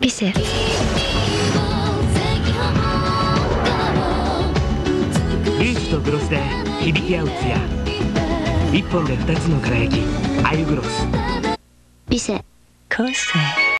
ビセリーチとグロスで響き合うツヤ一本で二つの輝きアユグロスビセ個性